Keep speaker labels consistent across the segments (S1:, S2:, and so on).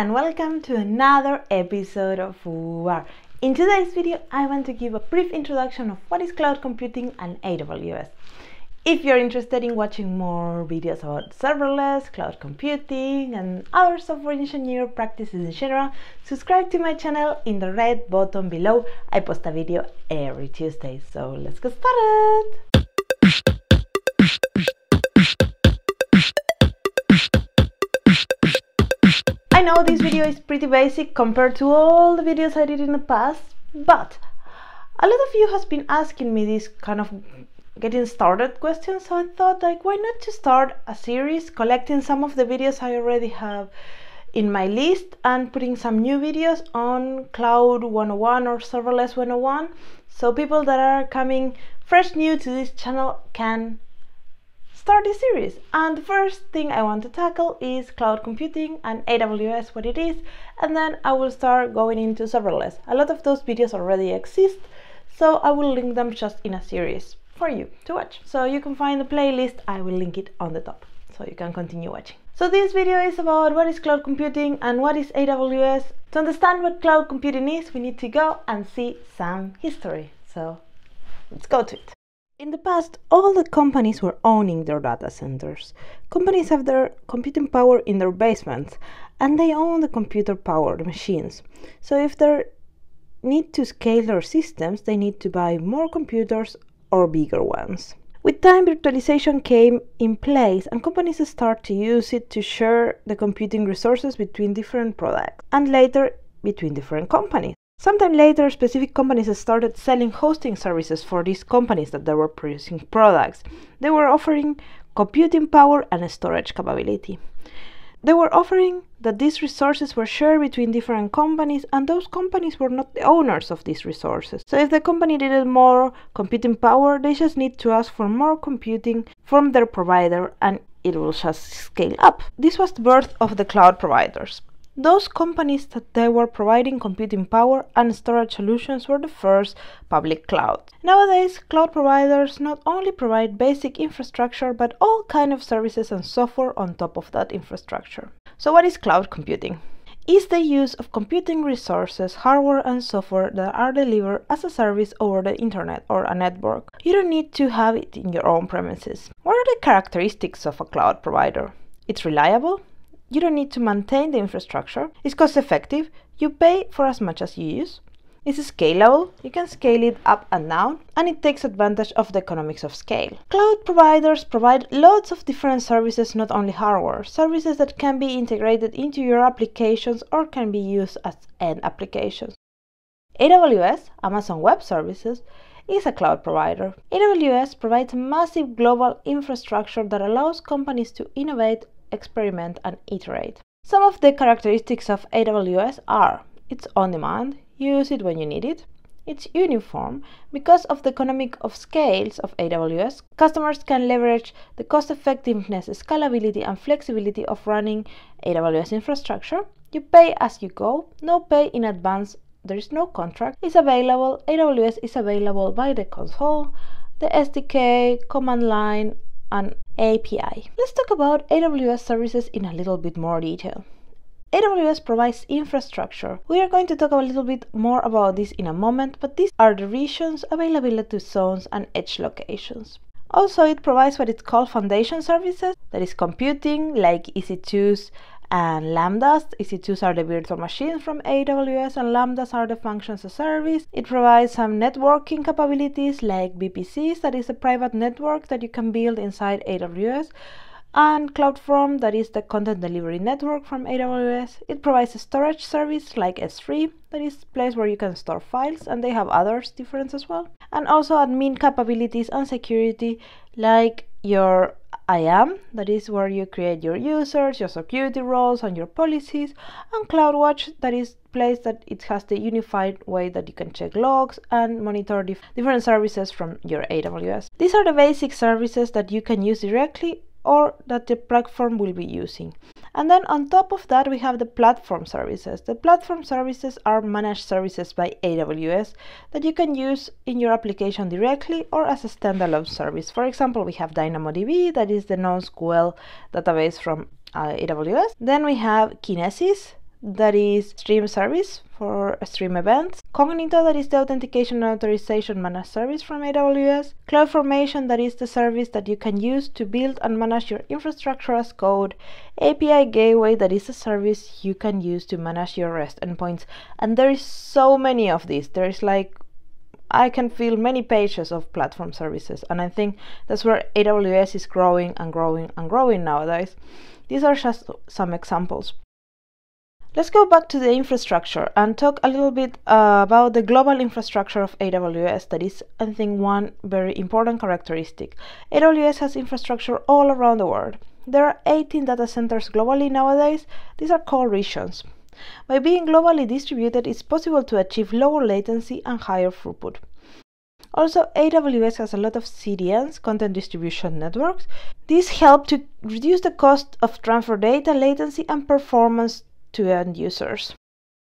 S1: and welcome to another episode of FooBar. In today's video, I want to give a brief introduction of what is cloud computing and AWS. If you're interested in watching more videos about serverless, cloud computing, and other software engineer practices in general, subscribe to my channel in the red button below. I post a video every Tuesday, so let's get started! I know this video is pretty basic compared to all the videos I did in the past, but a lot of you has been asking me this kind of getting started questions, so I thought like why not to start a series collecting some of the videos I already have in my list and putting some new videos on Cloud 101 or Serverless 101 so people that are coming fresh new to this channel can start this series. And the first thing I want to tackle is cloud computing and AWS, what it is, and then I will start going into serverless. A lot of those videos already exist, so I will link them just in a series for you to watch. So you can find the playlist, I will link it on the top, so you can continue watching. So this video is about what is cloud computing and what is AWS. To understand what cloud computing is, we need to go and see some history. So let's go to it. In the past, all the companies were owning their data centers. Companies have their computing power in their basements and they own the computer powered machines. So if they need to scale their systems, they need to buy more computers or bigger ones. With time, virtualization came in place and companies start to use it to share the computing resources between different products and later between different companies. Sometime later, specific companies started selling hosting services for these companies that they were producing products. They were offering computing power and storage capability. They were offering that these resources were shared between different companies, and those companies were not the owners of these resources. So, if the company needed more computing power, they just need to ask for more computing from their provider, and it will just scale up. This was the birth of the cloud providers. Those companies that they were providing computing power and storage solutions were the first public cloud. Nowadays, cloud providers not only provide basic infrastructure but all kind of services and software on top of that infrastructure. So what is cloud computing? Is the use of computing resources, hardware and software that are delivered as a service over the internet or a network. You don't need to have it in your own premises. What are the characteristics of a cloud provider? It's reliable, you don't need to maintain the infrastructure. It's cost effective. You pay for as much as you use. It's scalable, you can scale it up and down, and it takes advantage of the economics of scale. Cloud providers provide lots of different services, not only hardware, services that can be integrated into your applications or can be used as end applications. AWS, Amazon Web Services, is a cloud provider. AWS provides a massive global infrastructure that allows companies to innovate experiment, and iterate. Some of the characteristics of AWS are it's on demand, use it when you need it, it's uniform. Because of the economic of scales of AWS, customers can leverage the cost effectiveness, scalability, and flexibility of running AWS infrastructure. You pay as you go, no pay in advance, there is no contract. It's available, AWS is available by the console, the SDK, command line, an API. Let's talk about AWS services in a little bit more detail. AWS provides infrastructure. We are going to talk a little bit more about this in a moment, but these are the regions, availability zones, and edge locations. Also, it provides what it's called foundation services, that is computing, like EC2s and Lambdas. EC2s are the virtual machines from AWS and Lambdas are the functions as service. It provides some networking capabilities like VPCs, that is a private network that you can build inside AWS and CloudFront, that is the content delivery network from AWS. It provides a storage service like S3, that is a place where you can store files, and they have others different as well. And also admin capabilities and security like your IAM, that is where you create your users, your security roles, and your policies, and CloudWatch, that is place that it has the unified way that you can check logs and monitor dif different services from your AWS. These are the basic services that you can use directly or that the platform will be using. And then on top of that, we have the platform services. The platform services are managed services by AWS that you can use in your application directly or as a standalone service. For example, we have DynamoDB, that is the NoSQL database from uh, AWS. Then we have Kinesis, that is stream service for stream events, Cognito, that is the authentication and authorization managed service from AWS, CloudFormation, that is the service that you can use to build and manage your infrastructure as code, API Gateway, that is a service you can use to manage your REST endpoints. And there is so many of these. There is like I can fill many pages of platform services, and I think that's where AWS is growing and growing and growing nowadays. These are just some examples. Let's go back to the infrastructure and talk a little bit uh, about the global infrastructure of AWS. That is, I think, one very important characteristic. AWS has infrastructure all around the world. There are 18 data centers globally nowadays. These are called regions. By being globally distributed, it's possible to achieve lower latency and higher throughput. Also, AWS has a lot of CDNs, content distribution networks. These help to reduce the cost of transfer data, latency, and performance to end users.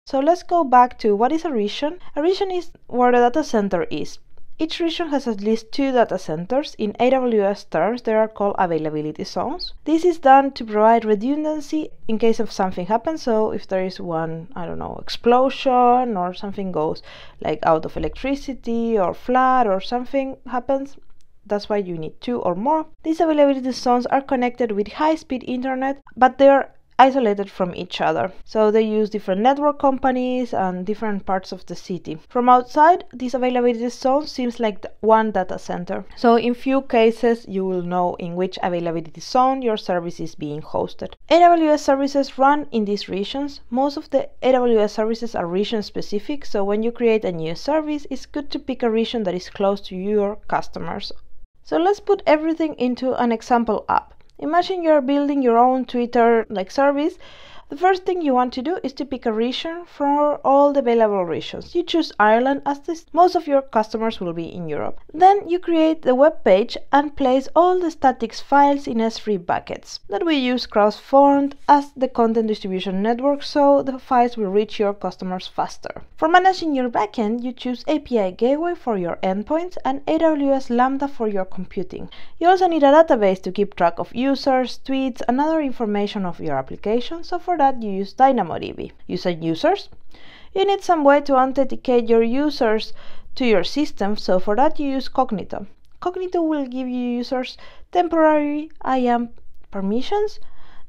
S1: So let's go back to what is a region. A region is where the data center is. Each region has at least two data centers. In AWS terms, they are called availability zones. This is done to provide redundancy in case of something happens. So if there is one, I don't know, explosion or something goes like out of electricity or flood or something happens, that's why you need two or more. These availability zones are connected with high-speed internet, but they are isolated from each other. So they use different network companies and different parts of the city. From outside, this availability zone seems like one data center. So in few cases, you will know in which availability zone your service is being hosted. AWS services run in these regions. Most of the AWS services are region specific. So when you create a new service, it's good to pick a region that is close to your customers. So let's put everything into an example app. Imagine you're building your own Twitter like service the first thing you want to do is to pick a region for all the available regions. You choose Ireland as this, most of your customers will be in Europe. Then you create the web page and place all the statics files in S3 buckets that we use CloudFront as the content distribution network so the files will reach your customers faster. For managing your backend, you choose API Gateway for your endpoints and AWS Lambda for your computing. You also need a database to keep track of users, tweets, and other information of your application. So for that you use DynamoDB. Using users, you need some way to authenticate your users to your system, so for that you use Cognito. Cognito will give you users temporary IAM permissions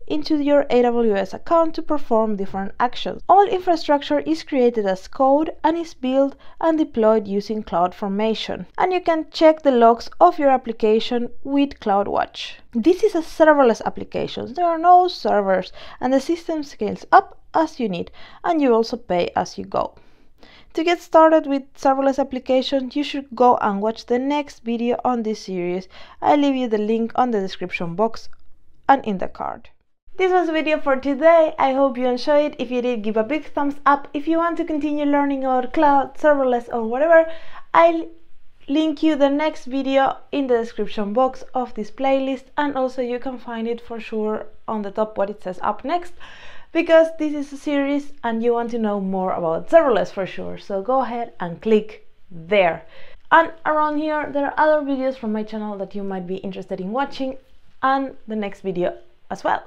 S1: into your AWS account to perform different actions. All infrastructure is created as code and is built and deployed using CloudFormation. And you can check the logs of your application with CloudWatch. This is a serverless application. There are no servers and the system scales up as you need and you also pay as you go. To get started with serverless applications, you should go and watch the next video on this series. I'll leave you the link on the description box and in the card. This was the video for today. I hope you enjoyed. It. If you did, give a big thumbs up. If you want to continue learning about cloud, serverless or whatever, I'll link you the next video in the description box of this playlist and also you can find it for sure on the top what it says up next because this is a series and you want to know more about serverless for sure so go ahead and click there and around here there are other videos from my channel that you might be interested in watching and the next video as well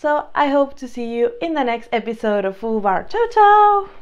S1: so I hope to see you in the next episode of FooBar. Ciao ciao!